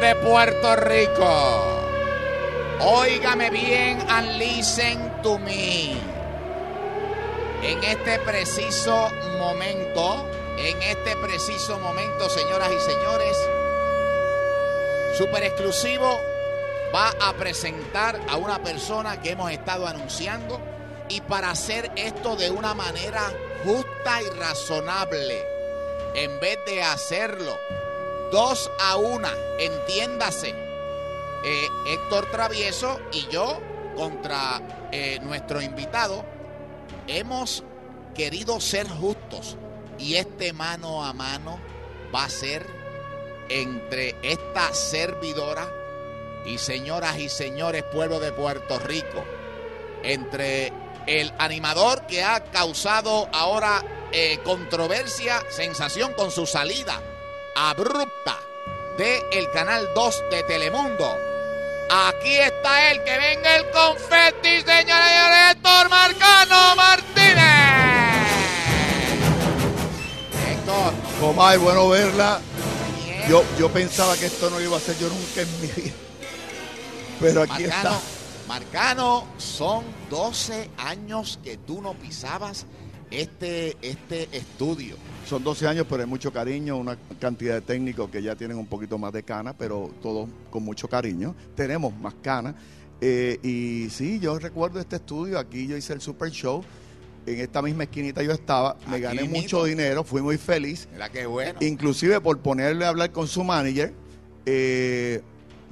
de Puerto Rico. Óigame bien and listen to me. En este preciso momento, en este preciso momento, señoras y señores, super exclusivo va a presentar a una persona que hemos estado anunciando y para hacer esto de una manera justa y razonable, en vez de hacerlo dos a una, entiéndase, eh, Héctor Travieso y yo contra eh, nuestro invitado, hemos querido ser justos y este mano a mano va a ser entre esta servidora y señoras y señores pueblo de Puerto Rico, entre el animador que ha causado ahora eh, controversia, sensación con su salida abrupta de el canal 2 de Telemundo. Aquí está él, que venga el confeti, señores y señores, Héctor Marcano Martínez. Héctor. Comay, bueno verla. bien. Yo, yo pensaba que esto no iba a ser yo nunca en mi vida. Pero aquí Marcano, está. Marcano, son 12 años que tú no pisabas este, este estudio. Son 12 años, pero hay mucho cariño, una cantidad de técnicos que ya tienen un poquito más de cana, pero todos con mucho cariño. Tenemos más cana. Eh, y sí, yo recuerdo este estudio, aquí yo hice el Super Show, en esta misma esquinita yo estaba, me Aquí gané mismo. mucho dinero, fui muy feliz. Mira qué bueno. Inclusive por ponerle a hablar con su manager, eh,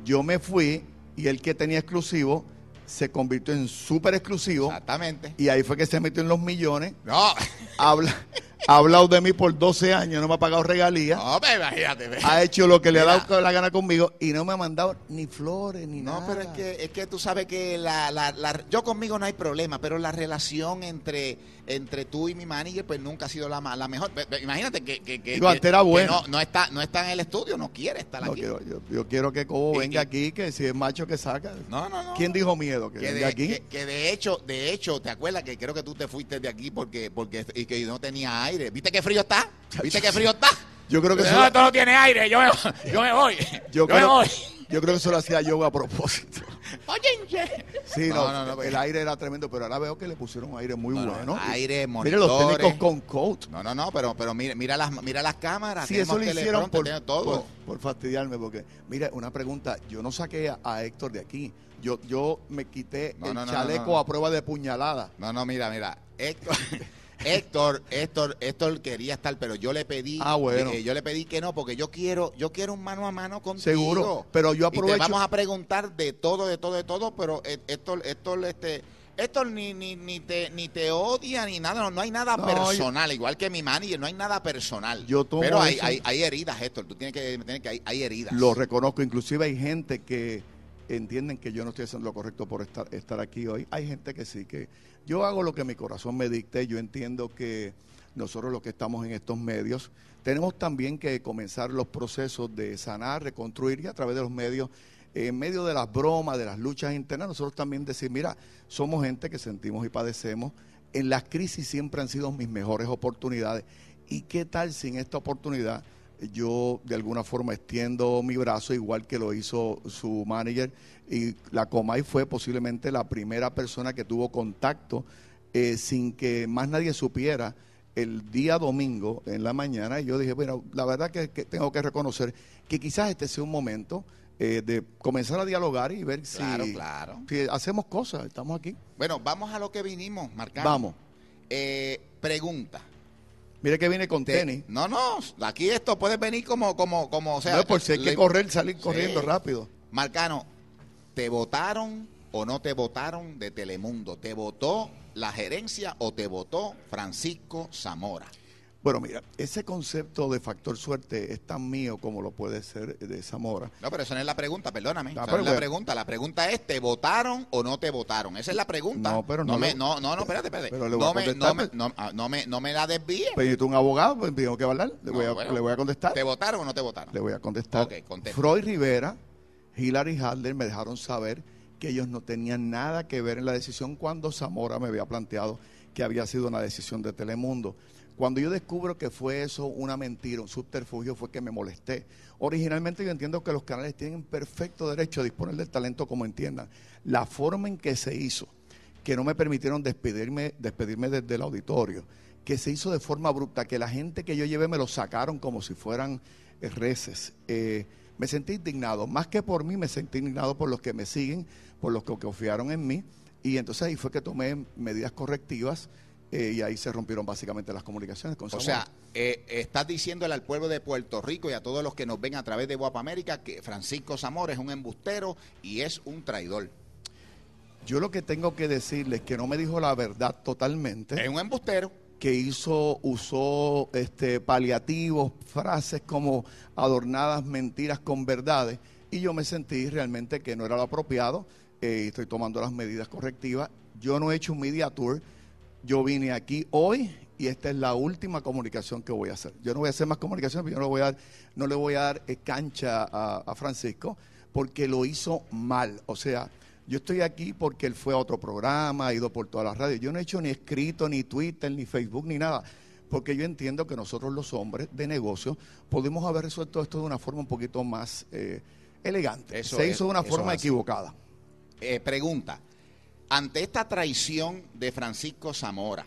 yo me fui y el que tenía exclusivo se convirtió en súper exclusivo Exactamente. y ahí fue que se metió en los millones. No, Habla, ha hablado de mí por 12 años, no me ha pagado regalías. no, pero imagínate. ve. Ha hecho lo que le ha dado la gana conmigo y no me ha mandado ni flores ni No, nada. pero es que, es que tú sabes que la, la- la- yo conmigo no hay problema, pero la relación entre, entre tú y mi manager pues nunca ha sido la, la mejor. Imagínate que, que, que- Digo, que- antes era que bueno. no, no está, no está en el estudio, no quiere estar No aquí. quiero, yo, yo quiero que Cobo venga aquí, que si es macho que saca. No, no, no. ¿Quién dijo miedo? Que, venga de, aquí. que, de hecho, de hecho, ¿te acuerdas que creo que tú te fuiste de aquí porque, porque y que no tenía aire? ¿Viste qué frío está? ¿Viste qué frío está? Yo creo que no, eso- esto no tiene aire, yo me, yo me voy. Yo, Yo me creo, voy. yo creo que eso lo hacía yo a propósito. Oye. Sí, No, no, no, no, el aire era tremendo, pero ahora veo que le pusieron un aire muy No, no, bueno. aire, Mire los técnicos con coat. No, no, no, pero, pero mira, mira las, mira las cámaras. Sí, eso lo hicieron por, todo. por, por fastidiarme, porque, mira, una pregunta, yo no saqué a, a Héctor de aquí, yo, yo me quité No, el no, no, chaleco no, no. a prueba de puñalada. No, no, mira, mira. Héctor, Héctor, Héctor, Héctor quería estar, pero yo le pedí, Ah, bueno. eh, yo le pedí que no, porque yo quiero, yo quiero un mano a mano contigo. Seguro, pero yo Y te aprovecho- vamos a preguntar de todo, de todo, de todo, pero eh, Héctor, Héctor, este, Héctor ni, ni, ni te, ni te odia ni nada, no, no hay nada No, personal, igual que mi manager, no hay nada personal. Yo tomo pero hay, hay, hay heridas, Héctor, tú tienes que tener que hay, hay heridas. Lo reconozco, inclusive hay gente que entienden que yo no estoy haciendo lo correcto por estar, estar aquí hoy. Hay gente que sí, que yo hago lo que mi corazón me dicte, yo entiendo que nosotros los que estamos en estos medios tenemos también que comenzar los procesos de sanar, reconstruir y a través de los medios, en medio de las bromas, de las luchas internas, nosotros también decir, mira, somos gente que sentimos y padecemos, en las crisis siempre han sido mis mejores oportunidades. ¿Y qué tal si en esta oportunidad yo de alguna forma extiendo mi brazo igual que lo hizo su manager y la Comay fue posiblemente la primera persona que tuvo contacto eh, sin que más nadie supiera el día domingo en la mañana y yo dije, bueno, la verdad que, que tengo que reconocer que quizás este sea un momento eh, de comenzar a dialogar y ver si, Claro, claro. si hacemos cosas, estamos aquí. Bueno, vamos a lo que vinimos, Marcano. Vamos. Eh, pregunta. Mire que viene con Te- tenis. No, no, aquí esto puede venir como, como, como, o sea. no por si hay que le- correr, salir Sí. corriendo rápido. Marcano, ¿te votaron o no te votaron de Telemundo? ¿Te votó la gerencia o te votó Francisco Zamora? Bueno, mira, ese concepto de factor suerte es tan mío como lo puede ser de Zamora. No, pero esa no es la pregunta, perdóname. Ah, Esa pero no es la pregunta. La pregunta es, ¿te votaron o no te votaron? Esa es la pregunta. No, pero no me, le- no, no, no, espérate, espérate. pero le voy a no, me, no, me, no, ah, no me, no me la desvíes. Pero un abogado, pues tengo que hablar. Le, No, voy a, bueno. le voy a contestar. ¿Te votaron o no te votaron? Le voy a contestar. Ok, contesta. Freud Rivera, Hillary Hadler me dejaron saber que ellos no tenían nada que ver en la decisión cuando Zamora me había planteado que había sido una decisión de Telemundo. Cuando yo descubro que fue eso una mentira, un subterfugio, fue que me molesté. Originalmente yo entiendo que los canales tienen perfecto derecho a disponer del talento como entiendan. La forma en que se hizo, que no me permitieron despedirme, despedirme desde el auditorio, que se hizo de forma abrupta, que la gente que yo llevé me lo sacaron como si fueran eh, reces. Eh, me sentí indignado, más que por mí, me sentí indignado por los que me siguen, por los que confiaron en mí, y entonces ahí fue que tomé medidas correctivas eh, y ahí se rompieron básicamente las comunicaciones con O sea, eh, estás diciéndole al pueblo de Puerto Rico y a todos los que nos ven a través de Guapa América que Francisco Zamora es un embustero y es un traidor. Yo lo que tengo que decirles es que no me dijo la verdad totalmente. Es un embustero. Que hizo, usó este, paliativos, frases como adornadas mentiras con verdades, y yo me sentí realmente que no era lo apropiado, eh, estoy tomando las medidas correctivas. Yo no he hecho un media tour, yo vine aquí hoy y esta es la última comunicación que voy a hacer. Yo no voy a hacer más comunicaciones, yo no, voy a dar, no le voy a dar eh, cancha a, Francisco porque lo hizo mal. O sea, yo estoy aquí porque él fue a otro programa, ha ido por todas las radios. Yo no he hecho ni escrito, ni Twitter, ni Facebook, ni nada. Porque yo entiendo que nosotros los hombres de negocio podemos haber resuelto esto de una forma un poquito más eh, elegante. Se hizo de una forma equivocada. Eh, pregunta, ante esta traición de Francisco Zamora,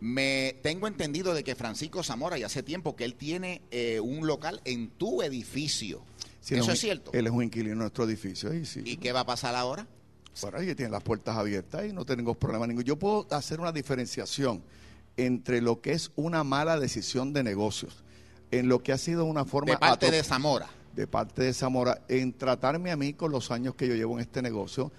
me tengo entendido de que Francisco Zamora, y hace tiempo que él tiene eh, un local en tu edificio. ¿Eso es cierto? Él es un inquilino en nuestro edificio. Y, sí. ¿Y qué va a pasar ahora? Bueno, ahí tiene las puertas abiertas y no tenemos problema ninguno. Yo puedo hacer una diferenciación entre lo que es una mala decisión de negocios, en lo que ha sido una forma... De parte de Zamora. De parte de Zamora, en tratarme a mí con los años que yo llevo en este negocio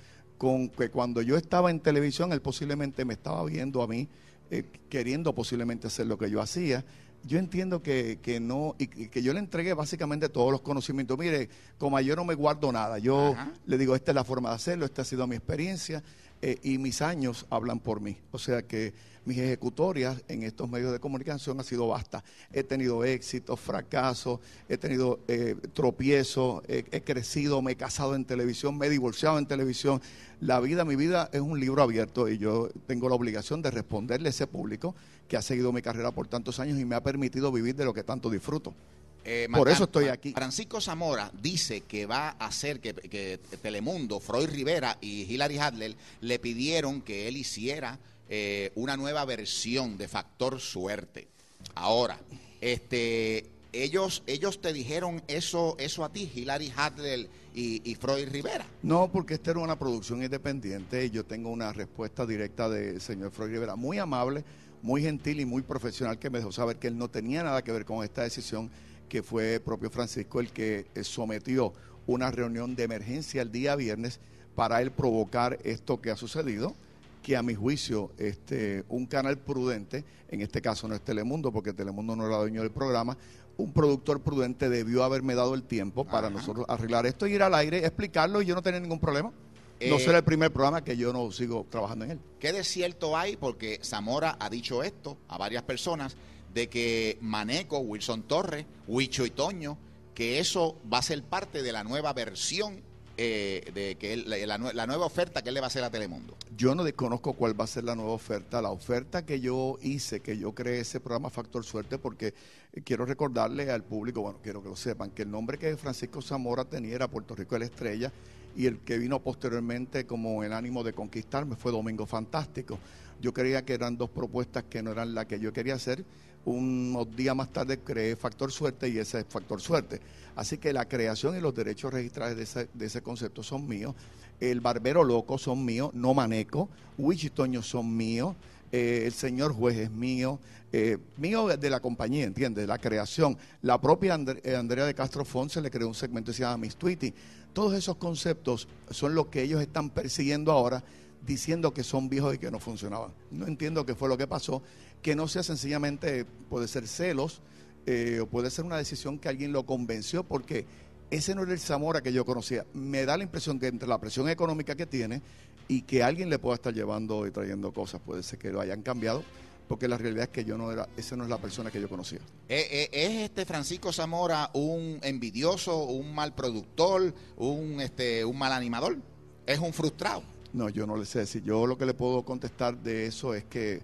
con que cuando yo estaba en televisión, él posiblemente me estaba viendo a mí, eh, queriendo posiblemente hacer lo que yo hacía. Yo entiendo que, que no, y, que yo le entregué básicamente todos los conocimientos. Mire, como yo no me guardo nada, yo le digo, esta es la forma de hacerlo, esta ha sido mi experiencia, eh, y mis años hablan por mí. O sea que mis ejecutorias en estos medios de comunicación han sido vastas. He tenido éxitos, fracasos, he tenido eh, tropiezos, he, crecido, me he casado en televisión, me he divorciado en televisión. La vida, mi vida es un libro abierto y yo tengo la obligación de responderle a ese público que ha seguido mi carrera por tantos años y me ha permitido vivir de lo que tanto disfruto. Eh, por eso estoy aquí. Francisco Zamora dice que va a hacer que, Telemundo, Freud Rivera y Hilary Hadler le pidieron que él hiciera eh, una nueva versión de Factor Suerte. Ahora, este, ellos, ellos te dijeron eso, eso a ti, Hilary Hadler y, Freud Rivera. No, porque esta era una producción independiente y yo tengo una respuesta directa del señor Freud Rivera, muy amable, muy gentil y muy profesional, que me dejó saber que él no tenía nada que ver con esta decisión, que fue propio Francisco el que eh, sometió una reunión de emergencia el día viernes para él provocar esto que ha sucedido que a mi juicio este, un canal prudente, en este caso no es Telemundo, porque Telemundo no era dueño del programa, un productor prudente debió haberme dado el tiempo para nosotros arreglar esto y ir al aire, explicarlo y yo no tener ningún problema. no eh, será el primer programa que yo no sigo trabajando en él. ¿Qué de cierto hay? Porque Zamora ha dicho esto a varias personas, de que Maneco, Wilson Torres, Huicho y Toño, que eso va a ser parte de la nueva versión eh, de que la, nueva oferta que él le va a hacer a Telemundo? Yo no desconozco cuál va a ser la nueva oferta. La oferta que yo hice, que yo creé ese programa Factor Suerte, porque quiero recordarle al público, bueno, quiero que lo sepan, que el nombre que Francisco Zamora tenía era Puerto Rico de la Estrella y el que vino posteriormente como el ánimo de conquistarme fue Domingo Fantástico. Yo creía que eran dos propuestas que no eran las que yo quería hacer. Unos días más tarde creé Factor Suerte y ese es Factor Suerte. Así que la creación y los derechos registrados de ese, de ese concepto son míos. El Barbero Loco son míos, no Maneco. Wichitoño son míos. Eh, el señor juez es mío, eh, mío de la compañía, ¿entiendes? La creación. La propia eh, Andrea de Castro Fonse le creó un segmento que se llama Miss Tweety. Todos esos conceptos son los que ellos están persiguiendo ahora, diciendo que son viejos y que no funcionaban. No entiendo qué fue lo que pasó, que no sea sencillamente, puede ser celos, eh, o puede ser una decisión que alguien lo convenció, porque ese no era el Zamora que yo conocía. Me da la impresión que entre la presión económica que tiene y que alguien le pueda estar llevando y trayendo cosas, puede ser que lo hayan cambiado, porque la realidad es que yo no era, esa no es la persona que yo conocía. Eh, eh, ¿Es este Francisco Zamora un envidioso, un mal productor, un, este, un mal animador? ¿Es un frustrado? No, yo no le sé decir. Yo lo que le puedo contestar de eso es que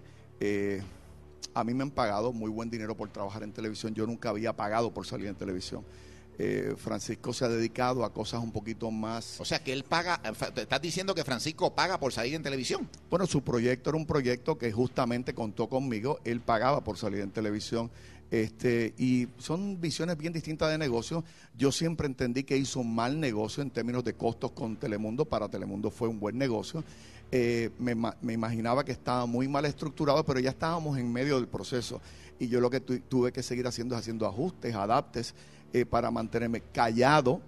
a mí me han pagado muy buen dinero por trabajar en televisión. Yo nunca había pagado por salir en televisión. Eh, Francisco se ha dedicado a cosas un poquito más... O sea, que él paga, estás diciendo que Francisco paga por salir en televisión. Bueno, su proyecto era un proyecto que justamente contó conmigo, él pagaba por salir en televisión. Este, y son visiones bien distintas de negocio. Yo siempre entendí que hizo mal negocio en términos de costos con Telemundo. Para Telemundo fue un buen negocio. Eh, me, me, imaginaba que estaba muy mal estructurado, pero ya estábamos en medio del proceso. Y yo lo que tuve que seguir haciendo es haciendo ajustes, adaptes, eh, para mantenerme callado,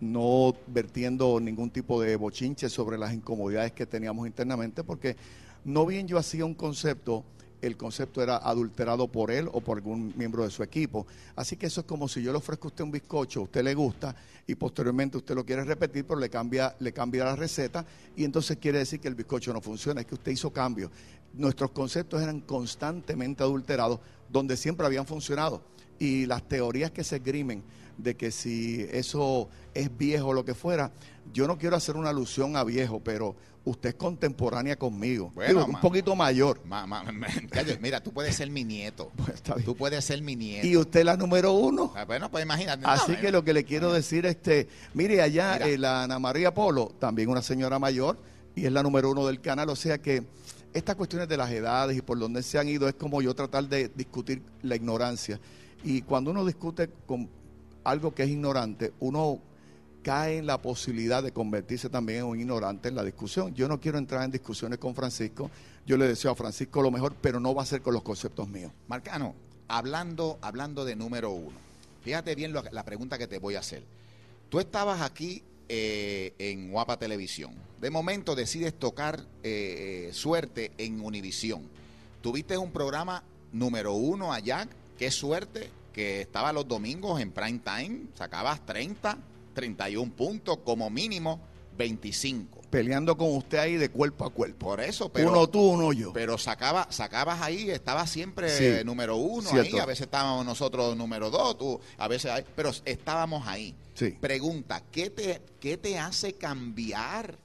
no vertiendo ningún tipo de bochinche sobre las incomodidades que teníamos internamente, porque no bien yo hacía un concepto el concepto era adulterado por él o por algún miembro de su equipo. Así que eso es como si yo le ofrezco a usted un bizcocho, a usted le gusta y posteriormente usted lo quiere repetir, pero le cambia, le cambia la receta y entonces quiere decir que el bizcocho no funciona, es que usted hizo cambio. Nuestros conceptos eran constantemente adulterados, donde siempre habían funcionado. Y las teorías que se esgrimen de que si eso es viejo o lo que fuera, yo no quiero hacer una alusión a viejo, pero usted es contemporánea conmigo. un poquito mayor. mira, tú puedes ser mi nieto. Pues, tú puedes ser mi nieto. Y usted la número uno. Ah, bueno, pues imagínate. Así que lo que le quiero decir, este, mire, allá eh, la Ana María Polo, también una señora mayor, y es la número uno del canal, o sea que estas cuestiones de las edades y por dónde se han ido es como yo tratar de discutir la ignorancia. Y cuando uno discute con algo que es ignorante, uno cae en la posibilidad de convertirse también en un ignorante en la discusión. Yo no quiero entrar en discusiones con Francisco, yo le deseo a Francisco lo mejor, pero no va a ser con los conceptos míos. Marcano, hablando, hablando de número uno, fíjate bien la pregunta que te voy a hacer. Tú estabas aquí eh, en Guapa Televisión. De momento decides tocar eh, suerte en Univisión. Tuviste un programa número uno allá, qué suerte, que estaba los domingos en prime time, sacabas 30, 31 puntos, como mínimo 25. Peleando con usted ahí de cuerpo a cuerpo. Por eso, pero. Uno tú, uno yo. Pero sacaba, sacabas ahí, estaba siempre número uno ahí. A veces estábamos nosotros número dos, tú, a veces ahí, pero estábamos ahí. Sí. Pregunta, ¿qué te, qué te hace cambiar?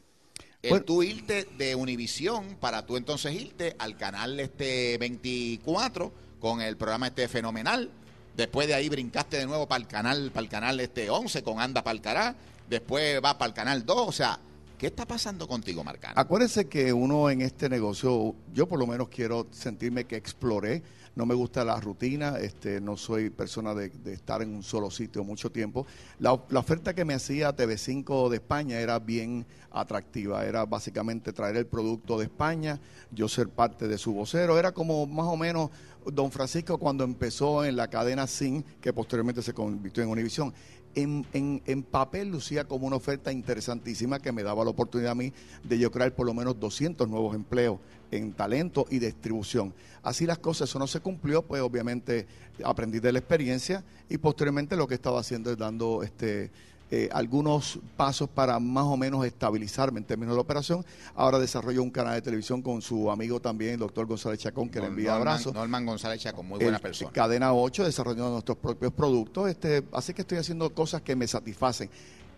El tú irte de Univisión para tú entonces irte al canal este 24 con el programa este fenomenal Después de ahí brincaste de nuevo para el canal, para el canal este 11 con Anda Palcará. Después va para el canal 2. O sea, ¿qué está pasando contigo, Marcano? Acuérdense que uno en este negocio, yo por lo menos quiero sentirme que exploré. No me gusta la rutina, este, no soy persona de, estar en un solo sitio mucho tiempo. La, la, oferta que me hacía TV5 de España era bien atractiva, era básicamente traer el producto de España, yo ser parte de su vocero, era como más o menos don Francisco cuando empezó en la cadena SIN, que posteriormente se convirtió en Univisión. En, en, papel lucía como una oferta interesantísima que me daba la oportunidad a mí de yo crear por lo menos 200 nuevos empleos en talento y distribución. Así las cosas, eso no se cumplió, pues obviamente aprendí de la experiencia y posteriormente lo que estaba haciendo es dando este eh, algunos pasos para más o menos estabilizarme en términos de la operación. Ahora desarrolló un canal de televisión con su amigo también, el doctor González Chacón, que le envía abrazos. Norman González Chacón, muy buena persona. Cadena 8, desarrollando nuestros propios productos. Este, así que estoy haciendo cosas que me satisfacen.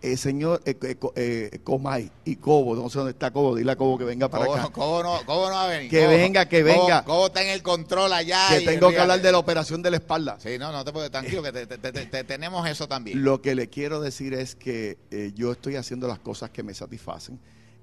Eh, señor eh, eh, eh, Comay y Cobo, no sé dónde está Cobo, dile a Cobo que venga para acá. Cobo no, Cobo no va a venir. Que venga, que venga. Cobo, está en el control allá. Que tengo que hablar de la operación de la espalda. Sí, no, no te puedes, tranquilo, que te, tenemos eso también. Lo que le quiero decir es que yo estoy haciendo las cosas que me satisfacen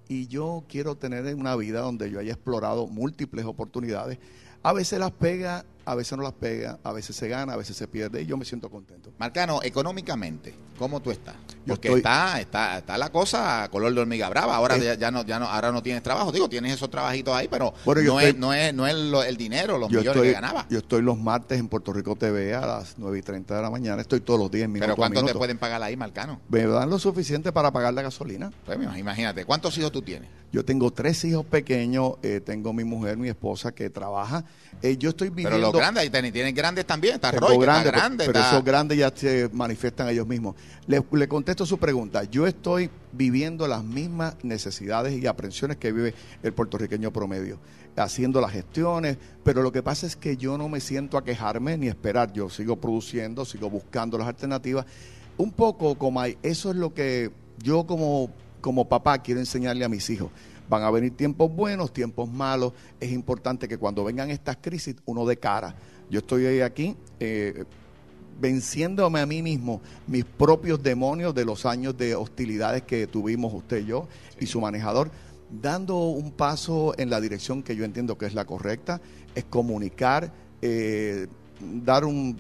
y yo quiero tener una vida donde yo haya explorado múltiples oportunidades. A veces las pega a veces no las pega, a veces se gana, a veces se pierde y yo me siento contento. Marcano, económicamente, ¿cómo tú estás? Porque está, está, está la cosa a color de hormiga brava. Ahora ya, no, ya no, ahora no tienes trabajo. Digo, tienes esos trabajitos ahí, pero no, es, no es, no es el dinero, los millones que ganaba. Yo estoy los martes en Puerto Rico TV a las 9 y 30 de la mañana. Estoy todos los días en minutos. ¿Pero cuánto te pueden pagar ahí, Marcano? Me dan lo suficiente para pagar la gasolina. Pues imagínate, ¿cuántos hijos tú tienes? Yo tengo tres hijos pequeños, eh, tengo mi mujer, mi esposa que trabaja. Eh, yo estoy viviendo... Pero los grandes ahí tienen grandes también, está Roy, grande, grande. Pero, esos grandes ya se manifiestan ellos mismos. Le, le, contesto su pregunta. Yo estoy viviendo las mismas necesidades y aprensiones que vive el puertorriqueño promedio, haciendo las gestiones, pero lo que pasa es que yo no me siento a quejarme ni esperar. Yo sigo produciendo, sigo buscando las alternativas. Un poco, como hay, eso es lo que yo como, como papá quiero enseñarle a mis hijos. Van a venir tiempos buenos, tiempos malos. Es importante que cuando vengan estas crisis uno de cara. Yo estoy aquí eh, venciéndome a mí mismo mis propios demonios de los años de hostilidades que tuvimos usted y yo y su manejador, dando un paso en la dirección que yo entiendo que es la correcta, es comunicar, eh, dar un,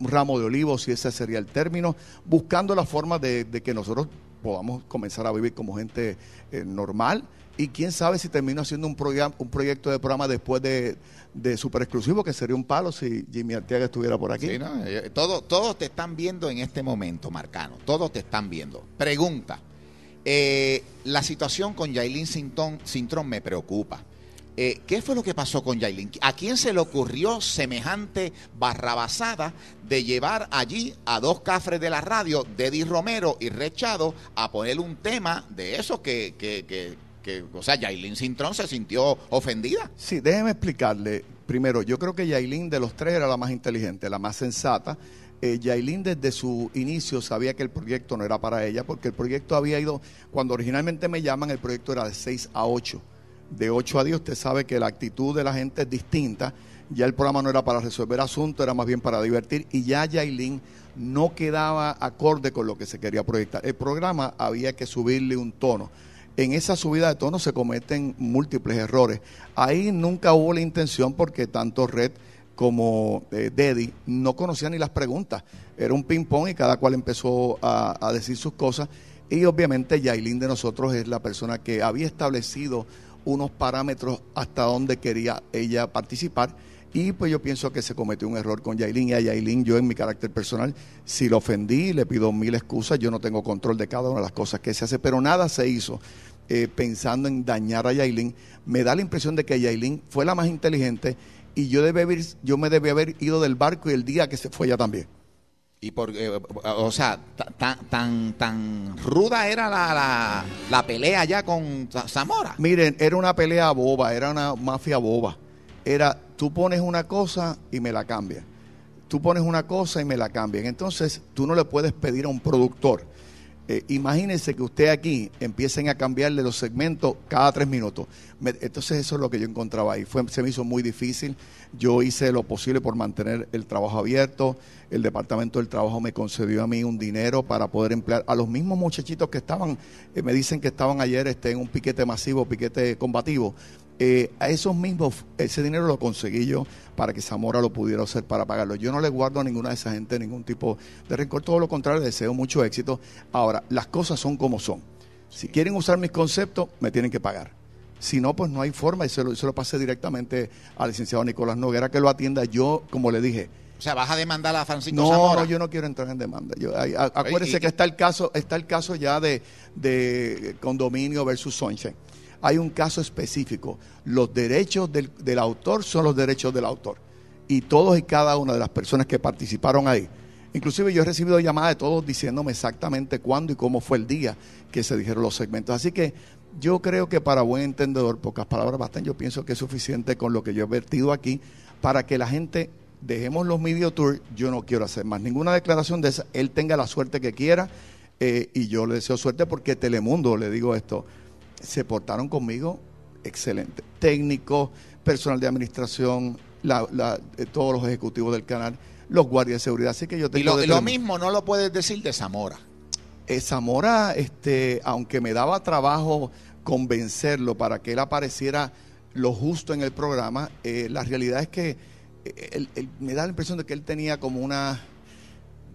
ramo de olivo, si ese sería el término, buscando la forma de, que nosotros podamos comenzar a vivir como gente eh, normal. Y quién sabe si termino haciendo un, programa, un proyecto de programa después de, de super exclusivo, que sería un palo si Jimmy Arteaga estuviera por aquí. Sí, eh, todos te están viendo en este momento, Marcano. Todos te están viendo. Pregunta. Eh, la situación con Yailin Sintron me preocupa. Eh, ¿Qué fue lo que pasó con Yailin? ¿A quién se le ocurrió semejante barrabasada de llevar allí a dos cafres de la radio, Deddy Romero y Rechado, a poner un tema de eso que, que, que, o sea, Yailin Sintrón se sintió ofendida? Sí, déjeme explicarle. Primero, yo creo que Yailin de los tres era la más inteligente, la más sensata. Eh, desde su inicio sabía que el proyecto no era para ella, porque el proyecto había ido, cuando originalmente me llaman, el proyecto era de 6 a 8 de 8 a 10, usted sabe que la actitud de la gente es distinta. Ya el programa no era para resolver asuntos, era más bien para divertir. Y ya Yailin no quedaba acorde con lo que se quería proyectar. El programa había que subirle un tono. En esa subida de tono se cometen múltiples errores. Ahí nunca hubo la intención porque tanto Red como eh, Deddy no conocían ni las preguntas. Era un ping-pong y cada cual empezó a, decir sus cosas. Y obviamente Yailin de nosotros es la persona que había establecido unos parámetros hasta donde quería ella participar. Y pues yo pienso que se cometió un error con Yailin y a Yailin yo en mi carácter personal, si lo ofendí, le pido mil excusas, yo no tengo control de cada una de las cosas que se hace, pero nada se hizo eh, pensando en dañar a Yailin. Me da la impresión de que Yailin fue la más inteligente y yo, debe haber, yo me debí haber ido del barco y el día que se fue ella también. Y por, eh, o sea, tan, tan, tan ruda era la, la, pelea ya con Zamora. Miren, era una pelea boba, era una mafia boba. Era, tú pones una cosa y me la cambian. Tú pones una cosa y me la cambian. Entonces, tú no le puedes pedir a un productor. Eh, imagínense que usted aquí empiecen a cambiarle los segmentos cada tres minutos. entonces, eso es lo que yo encontraba ahí. Se me hizo muy difícil. Yo hice lo posible por mantener el trabajo abierto. El Departamento del Trabajo me concedió a mí un dinero para poder emplear a los mismos muchachitos que estaban, eh, me dicen que estaban ayer este, en un piquete masivo, piquete combativo. Eh, a esos mismos, ese dinero lo conseguí yo para que Zamora lo pudiera hacer para pagarlo. Yo no le guardo a ninguna de esa gente ningún tipo de rencor, todo lo contrario, deseo mucho éxito. Ahora, las cosas son como son. Si quieren usar mis conceptos, me tienen que pagar. Si no, pues no hay forma y se lo, se lo pasé directamente al licenciado Nicolás Noguera que lo atienda. Yo, como le dije, o sea, vas a demandar a Francisco no, No, yo no quiero entrar en demanda. Yo, acuérdese que está el caso, está el caso ya de, de condominio versus sunshine. Hay un caso específico. Los derechos del, del autor son los derechos del autor. Y todos y cada una de las personas que participaron ahí Inclusive yo he recibido llamadas de todos diciéndome exactamente cuándo y cómo fue el día que se dijeron los segmentos. Así que yo creo que para buen entendedor, pocas palabras bastan, yo pienso que es suficiente con lo que yo he vertido aquí para que la gente dejemos los media tours, yo no quiero hacer más ninguna declaración de esa, él tenga la suerte que quiera eh, y yo le deseo suerte porque Telemundo, le digo esto, se portaron conmigo excelente, técnico, personal de administración, eh, todos los ejecutivos del canal, los guardias de seguridad. Así que yo tengo y lo, mismo no lo puedes decir de Zamora. Eh, Zamora, este, aunque me daba trabajo convencerlo para que él apareciera lo justo en el programa, eh, la realidad es que me da la impresión de que él tenía como una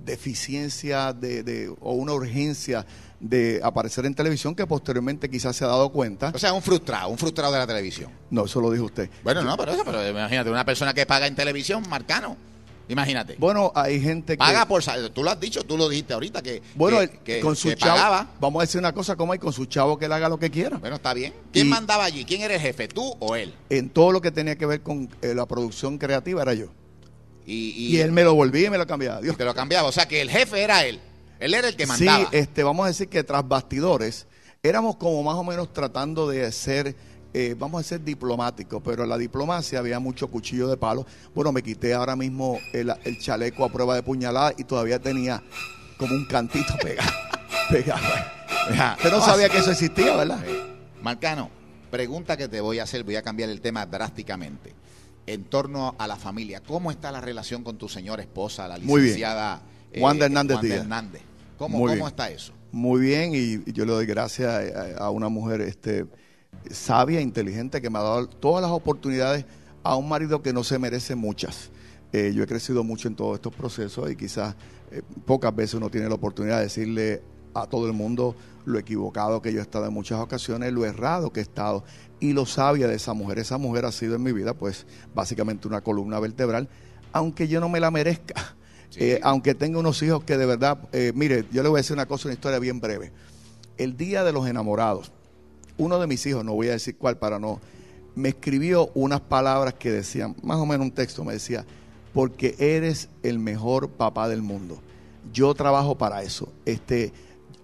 deficiencia de, o una urgencia de aparecer en televisión que posteriormente quizás se ha dado cuenta. O sea, un frustrado, un frustrado de la televisión. No, eso lo dijo usted. Bueno, no, pero eso, pero imagínate, una persona que paga en televisión, Marcano. Imagínate. Bueno, hay gente que. Paga por. Tú lo has dicho, tú lo dijiste ahorita que. Bueno, que, con su chavo. Vamos a decir una cosa, como hay con su chavo que él haga lo que quiera. Bueno, está bien. ¿Quién mandaba allí? ¿Quién era el jefe, tú o él? En todo lo que tenía que ver con eh, la producción creativa era yo. Y, él me lo volvía y me lo cambiaba. Dios. Te lo cambiaba. O sea que el jefe era él. Él era el que mandaba. Sí, este, vamos a decir que tras bastidores éramos como más o menos tratando de ser eh, vamos a ser diplomáticos, pero en la diplomacia había mucho cuchillo de palo. Bueno, me quité ahora mismo el, chaleco a prueba de puñalada y todavía tenía como un cantito pegado. pegado. Usted no sabía que eso existía, ¿verdad? Marcano, pregunta que te voy a hacer, voy a cambiar el tema drásticamente. En torno a la familia, ¿cómo está la relación con tu señora esposa, la Muy bien. licenciada eh, Wanda Hernández Wanda Díaz. Hernández? ¿Cómo, Muy cómo bien. está eso? Muy bien, y yo le doy gracias a, a una mujer este, sabia, inteligente, que me ha dado todas las oportunidades a un marido que no se merece muchas. Eh, yo he crecido mucho en todos estos procesos y quizás eh, pocas veces uno tiene la oportunidad de decirle a todo el mundo lo equivocado que yo he estado en muchas ocasiones, lo errado que he estado y lo sabia de esa mujer. Esa mujer ha sido en mi vida, pues, básicamente una columna vertebral, aunque yo no me la merezca. Sí. Eh, aunque tenga unos hijos que de verdad, eh, mire, yo le voy a decir una cosa, una historia bien breve. El día de los enamorados, uno de mis hijos, no voy a decir cuál para no, me escribió unas palabras que decían, más o menos un texto, me decía, porque eres el mejor papá del mundo. Yo trabajo para eso. Este,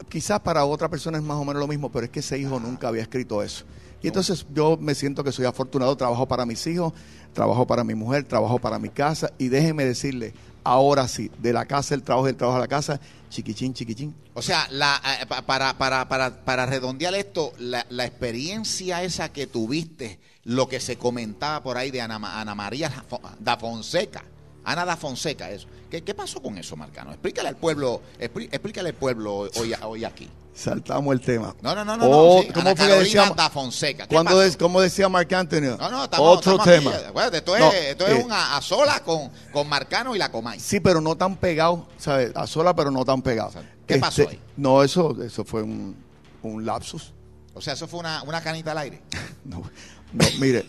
quizás para otra persona es más o menos lo mismo, pero es que ese hijo nunca había escrito eso. Y entonces yo me siento que soy afortunado, trabajo para mis hijos, trabajo para mi mujer, trabajo para mi casa y déjeme decirle, ahora sí, de la casa el trabajo, del trabajo a la casa, chiquichín, chiquichín. O sea, la, eh, pa- para, para, para, para redondear esto, la, la experiencia esa que tuviste, lo que se comentaba por ahí de Ana, Ana María da Fonseca, Ana da Fonseca, eso. ¿Qué, qué pasó con eso, Marcano? Explícale al pueblo, explícale al pueblo hoy, hoy aquí. Saltamos el tema. No, no, no, no, Oh, sí, ¿cómo Ana Carolina decíamos? da Fonseca. ¿Qué Cuando pasó? es, como decía Marc Anthony, No, no, estamos, otro estamos aquí, tema. esto es, No, esto es eh, un a, a solas con, con Marcano y la Comay. Sí, pero no tan pegado, ¿sabes? A sola, pero no tan pegado. Este, ¿Qué pasó ahí? No, eso, eso fue un, un lapsus. O sea, eso fue una, una canita al aire. No, no, mire,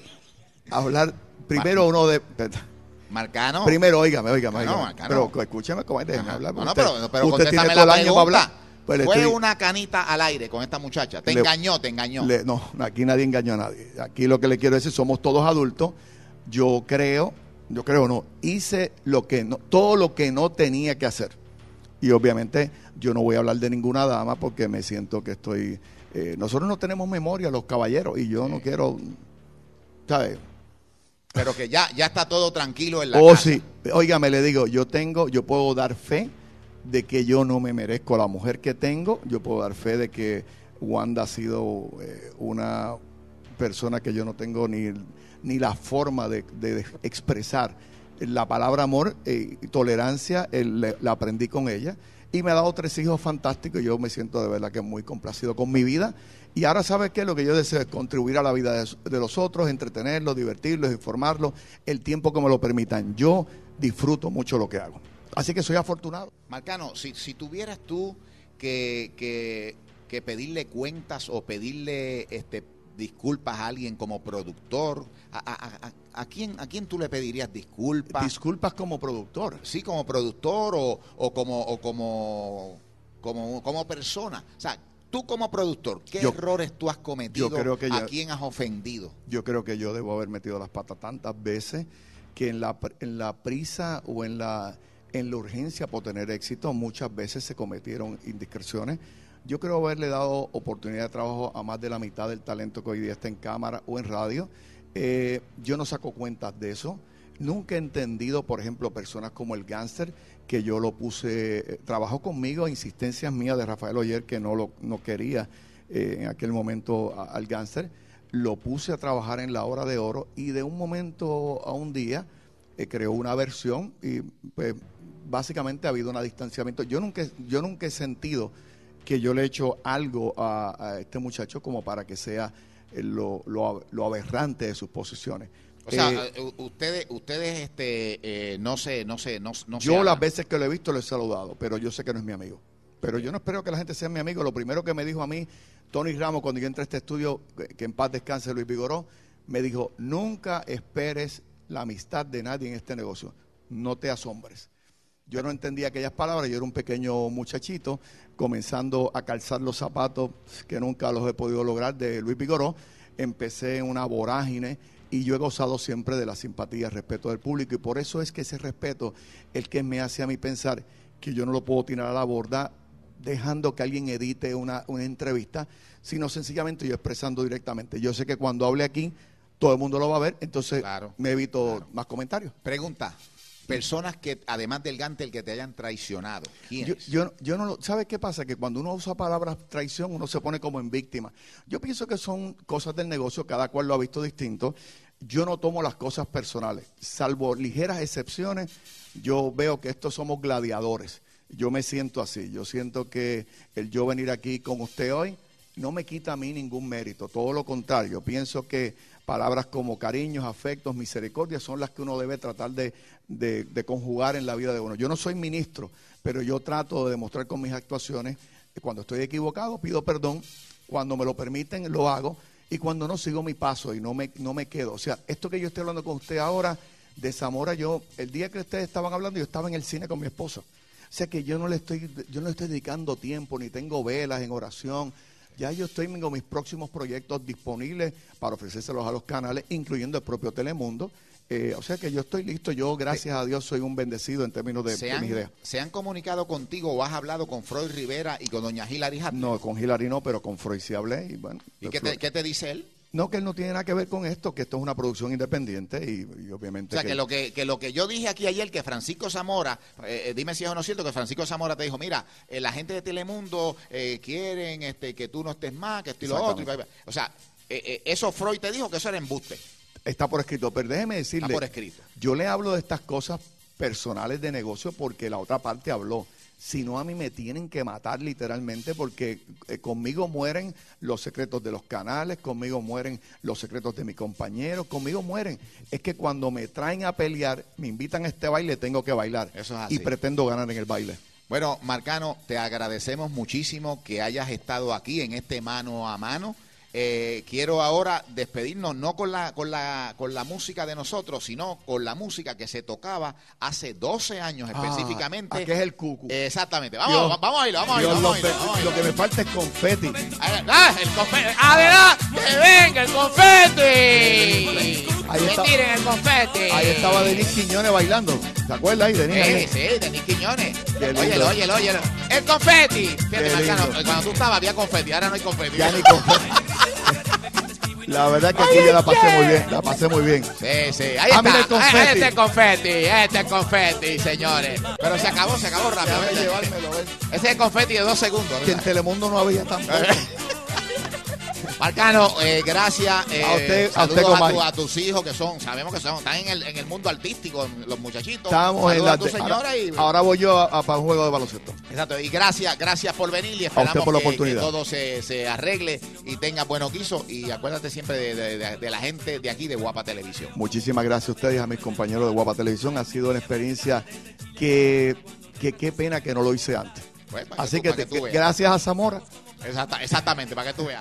hablar primero uno de. Marcano. Primero, óigame, óigame. Bueno, óigame. Marcano. pero escúcheme, como déjeme Ajá. hablar. No, no, usted- pero, pero usted tiene todo el año para hablar. Pues Fue estoy- una canita al aire con esta muchacha. Te Le- engañó, te engañó. Le- no, aquí nadie engañó a nadie. Aquí lo que le quiero decir, somos todos adultos. Yo creo, yo creo no, hice lo que no, todo lo que no tenía que hacer. Y obviamente yo no voy a hablar de ninguna dama porque me siento que estoy. eh, nosotros no tenemos memoria, los caballeros, y yo no quiero. ¿Sabes? Pero que ya, ya está todo tranquilo en la Oh, casa. sí. Óigame, le digo, yo tengo, yo puedo dar fe de que yo no me merezco la mujer que tengo. Yo puedo dar fe de que Wanda ha sido eh, una persona que yo no tengo ni, ni la forma de, de expresar. La palabra amor eh, y tolerancia eh, le- la aprendí con ella. Y me ha dado tres hijos fantásticos y yo me siento de verdad que muy complacido con mi vida. Y ahora, ¿sabes qué? Lo que yo deseo es contribuir a la vida de, de los otros, entretenerlos, divertirlos, informarlos, el tiempo que me lo permitan. Yo disfruto mucho lo que hago. Así que soy afortunado. Marcano, si, si tuvieras tú que, que, que pedirle cuentas o pedirle este, disculpas a alguien como productor, ¿a, a- a- a quién, ¿a quién tú le pedirías disculpas? Disculpas como productor. sí, como productor o, o como, o como, como, como persona. O sea, tú como productor, ¿qué Yo- errores tú has cometido? yo creo que ¿A ya- quién has ofendido? Yo creo que yo debo haber metido las patas tantas veces que en la, en la prisa o en la, en la urgencia por tener éxito muchas veces se cometieron indiscreciones. Yo creo haberle dado oportunidad de trabajo a más de la mitad del talento que hoy día está en cámara o en radio. Eh, yo no saco cuentas de eso. Nunca he entendido, por ejemplo, personas como el gánster, que yo lo puse, eh, trabajó conmigo a insistencias mías de Rafael Oyer, que no lo no quería eh, en aquel momento al gánster. Lo puse a trabajar en la hora de oro y de un momento a un día eh, creó una versión y pues básicamente ha habido un distanciamiento. Yo nunca, yo nunca he sentido que yo le he hecho algo a, este muchacho como para que sea lo, lo aberrante de sus posiciones. O sea, Eh, eh, ustedes, ustedes este, eh, no sé, no sé, no, no se yo las veces que lo he visto lo he saludado, pero yo sé que no es mi amigo. Pero yo no espero que la gente sea mi amigo. Lo primero que me dijo a mí, Tony Ramos, cuando yo entré a este estudio, que, que en paz descanse Luis Vigoró, me dijo, nunca esperes la amistad de nadie en este negocio. No te asombres. Yo no entendía aquellas palabras, yo era un pequeño muchachito comenzando a calzar los zapatos que nunca los he podido lograr de Luis Vigoró. Empecé en una vorágine y yo he gozado siempre de la simpatía, el respeto del público y por eso es que ese respeto el que me hace a mí pensar que yo no lo puedo tirar a la borda dejando que alguien edite una, una entrevista, sino sencillamente yo expresando directamente. Yo sé que cuando hable aquí todo el mundo lo va a ver, entonces Claro, me evito claro. más comentarios. Pregunta. Personas que, además del Gantel, que te hayan traicionado. Yo, ¿Quiénes? yo, yo no, lo- ¿Sabe qué pasa? Que cuando uno usa palabras traición, uno se pone como en víctima. Yo pienso que son cosas del negocio, cada cual lo ha visto distinto. Yo no tomo las cosas personales, salvo ligeras excepciones. Yo veo que estos somos gladiadores. Yo me siento así. Yo siento que el yo venir aquí con usted hoy no me quita a mí ningún mérito. Todo lo contrario. Pienso que palabras como cariños, afectos, misericordia son las que uno debe tratar de, conjugar en la vida de uno. Yo no soy ministro, pero yo trato de demostrar con mis actuaciones que cuando estoy equivocado pido perdón, cuando me lo permiten lo hago y cuando no sigo mi paso y no me, no me quedo. O sea, esto que yo estoy hablando con usted ahora de Zamora, yo, el día que ustedes estaban hablando, yo estaba en el cine con mi esposa. O sea que yo no le estoy, yo no le estoy dedicando tiempo, ni tengo velas en oración. Ya yo estoy con mis próximos proyectos disponibles para ofrecérselos a los canales, incluyendo el propio Telemundo. Eh, o sea que yo estoy listo. Yo, gracias a Dios, soy un bendecido en términos de, ¿Se de han, mis ideas. ¿Se han comunicado contigo o has hablado con Freud Rivera y con doña Hilary Hatt? No, con Hilary no, pero con Freud sí hablé. Y, bueno, ¿Y qué te, qué te dice él? No, que él no tiene nada que ver con esto, que esto es una producción independiente y, y O obviamente. sea, que lo que, que lo que yo dije aquí ayer, que Francisco Zamora, eh, eh, dime si es o no cierto, que Francisco Zamora te dijo, mira, eh, la gente de Telemundo eh, quieren este, que tú no estés más, que esto y lo otro. y. O sea, eso Freud te dijo que eso era embuste. Está por escrito, pero déjeme decirle. Está por escrito. Yo le hablo de estas cosas personales de negocio porque la otra parte habló. Si no, a mí me tienen que matar literalmente porque eh, conmigo mueren los secretos de los canales, conmigo mueren los secretos de mis compañeros, conmigo mueren. Es que cuando me traen a pelear, me invitan a este baile, tengo que bailar. Eso es así. Y pretendo ganar en el baile. Bueno, Marcano, te agradecemos muchísimo que hayas estado aquí en este mano a mano. Eh, quiero ahora despedirnos no con la, con, la, con la música de nosotros, sino con la música que se tocaba hace 12 años Ah, específicamente. ¿a qué es el cucu? Exactamente. Vamos, Dios- vamos a irlo, vamos a irlo. Vamos a lo, irlo, vamos a be- irlo. lo que me falta es confeti. Ah, el confeti. ¡Adelante! ¡Que venga el confeti! Ahí ¡Que está. tiren el confeti! Ahí estaba Denis Quiñones bailando. ¿Se acuerda ahí, Denis? Sí, ahí? sí, Denis Quiñones. Óyelo, óyelo, óyelo. ¡El confeti! Fíjate, Marcano, cuando tú estabas había confeti, ahora no hay confeti. Ya ni confeti. La verdad que aquí yo la pasé muy bien, la pasé muy bien. Sí, sí, ahí Ah, está. mira el confeti. Ahí está el confeti, el confeti, señores. Pero se acabó, se acabó rápido. Ese es el confeti de dos segundos. Que en Telemundo no había tampoco. Marcano, eh, gracias. eh, A usted- a usted, a, tu- a tus hijos que son, sabemos que son, están en el, en el mundo artístico, los muchachitos. Estamos en la a tu señora ahora, y ahora voy yo a, para un juego de baloncesto. Exacto, y gracias, gracias por venir y A esperamos usted por la que- oportunidad. que todo se, se arregle y tenga buenos guisos y acuérdate siempre de, de- de- de la gente de aquí de Guapa Televisión. Muchísimas gracias a ustedes, a mis compañeros de Guapa Televisión. Ha sido una experiencia que, que qué pena que no lo hice antes. Pues, Así que, tú veas. gracias a Zamora. Exacta- exactamente, para que tú veas.